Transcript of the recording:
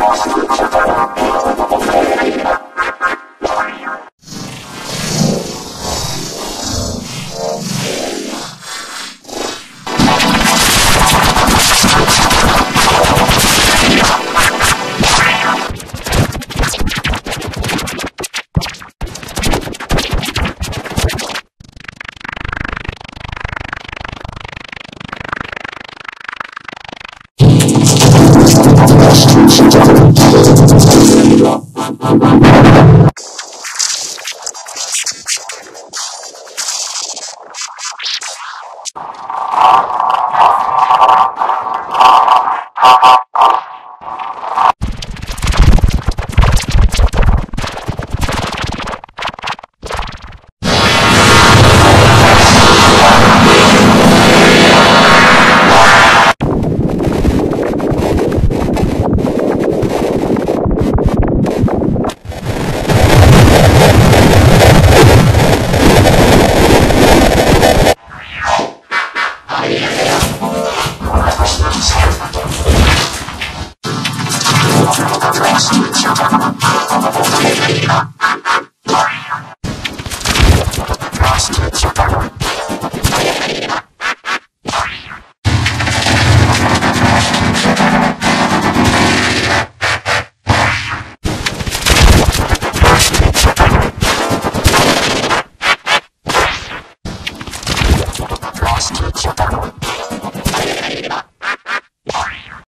忘れちゃった Lost.